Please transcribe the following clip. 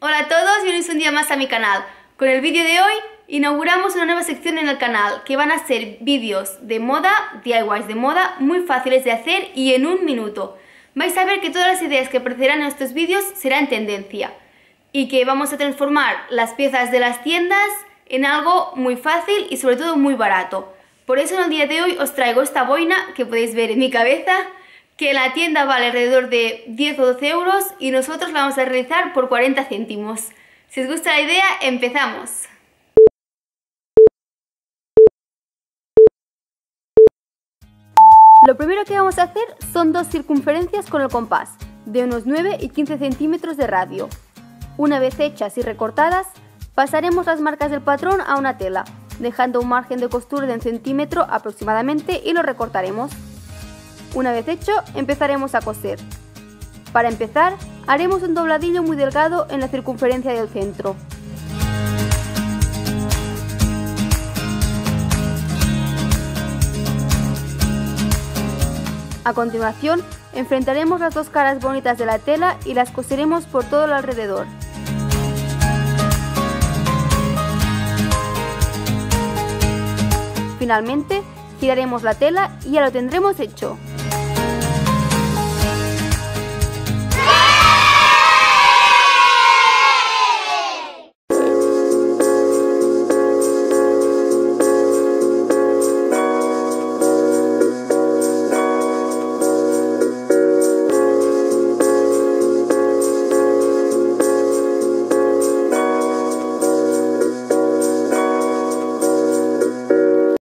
Hola a todos, bienvenidos un día más a mi canal. Con el vídeo de hoy inauguramos una nueva sección en el canal que van a ser vídeos de moda, DIYs de moda, muy fáciles de hacer y en un minuto. Vais a ver que todas las ideas que aparecerán en estos vídeos serán tendencia y que vamos a transformar las piezas de las tiendas en algo muy fácil y sobre todo muy barato. Por eso en el día de hoy os traigo esta boina que podéis ver en mi cabeza que la tienda vale alrededor de 10 o 12 euros y nosotros la vamos a realizar por 40 céntimos. Si os gusta la idea, empezamos. Lo primero que vamos a hacer son dos circunferencias con el compás, de unos 9 y 15 centímetros de radio. Una vez hechas y recortadas, pasaremos las marcas del patrón a una tela, dejando un margen de costura de un centímetro aproximadamente y lo recortaremos. Una vez hecho, empezaremos a coser. Para empezar, haremos un dobladillo muy delgado en la circunferencia del centro. A continuación, enfrentaremos las dos caras bonitas de la tela y las coseremos por todo el alrededor. Finalmente, giraremos la tela y ya lo tendremos hecho.